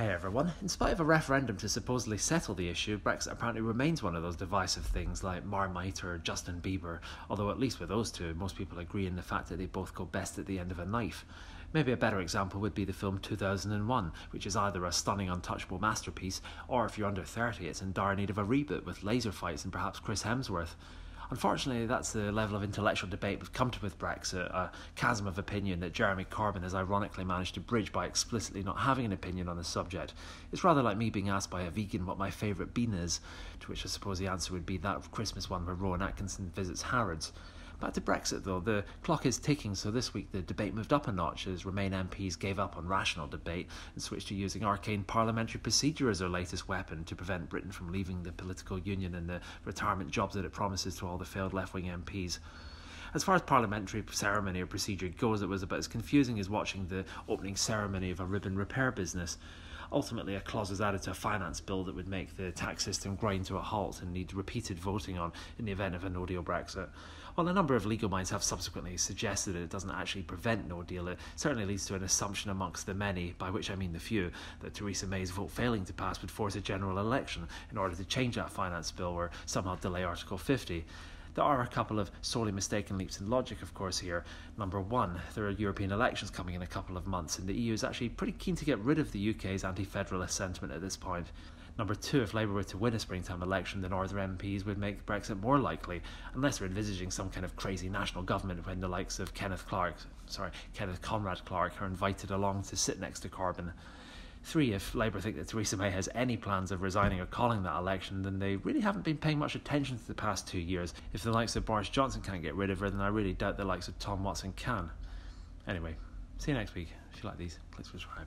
Hey everyone. In spite of a referendum to supposedly settle the issue, Brexit apparently remains one of those divisive things like Marmite or Justin Bieber, although at least with those two, most people agree in the fact that they both go best at the end of a knife. Maybe a better example would be the film 2001, which is either a stunning untouchable masterpiece, or if you're under 30, it's in dire need of a reboot with laser fights and perhaps Chris Hemsworth. Unfortunately, that's the level of intellectual debate we've come to with Brexit, a chasm of opinion that Jeremy Corbyn has ironically managed to bridge by explicitly not having an opinion on the subject. It's rather like me being asked by a vegan what my favourite bean is, to which I suppose the answer would be that Christmas one where Rowan Atkinson visits Harrods. Back to Brexit, though, the clock is ticking, so this week the debate moved up a notch as Remain MPs gave up on rational debate and switched to using arcane parliamentary procedure as their latest weapon to prevent Britain from leaving the political union and the retirement jobs that it promises to all the failed left wing MPs. As far as parliamentary ceremony or procedure goes, it was about as confusing as watching the opening ceremony of a ribbon repair business. Ultimately, a clause was added to a finance bill that would make the tax system grind to a halt and need repeated voting on in the event of a no deal Brexit. While a number of legal minds have subsequently suggested that it doesn't actually prevent no deal, it certainly leads to an assumption amongst the many, by which I mean the few, that Theresa May's vote failing to pass would force a general election in order to change that finance bill or somehow delay Article 50. There are a couple of sorely mistaken leaps in logic, of course, here. Number one, there are European elections coming in a couple of months, and the EU is actually pretty keen to get rid of the UK's anti federalist sentiment at this point. Number two, if Labour were to win a springtime election, the Northern MPs would make Brexit more likely, unless they're envisaging some kind of crazy national government when the likes of Kenneth Clarke, sorry, Kenneth Conrad Clark are invited along to sit next to Corbyn. Three, if Labour think that Theresa May has any plans of resigning or calling that election, then they really haven't been paying much attention to the past two years. If the likes of Boris Johnson can't get rid of her, then I really doubt the likes of Tom Watson can. Anyway, see you next week. If you like these, click subscribe.